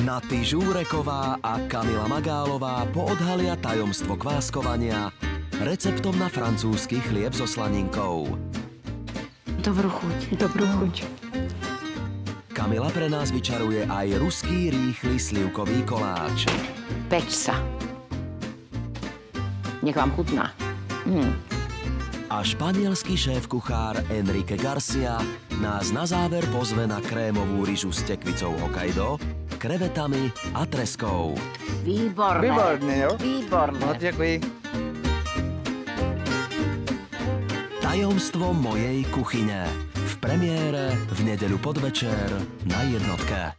Naty Žúreková a Kamila Magálová poodhalia tajomstvo kváskovania receptom na francúzsky chlieb so slaninkou. Dobrú chuť. Dobrú chuť. Kamila pre nás vyčaruje aj ruský rýchly slivkový koláč. Peč sa. Nech vám chutná. Mm. A španielský šéf-kuchár Enrique Garcia nás na záver pozve na krémovú ryžu s tekvicou Hokkaido, krevetami a treskou. Výborné. Výborné, jo? Výborné. No, děkuji. Tajomstvo mojej kuchyne. V premiére v nedeľu podvečer na jednotke.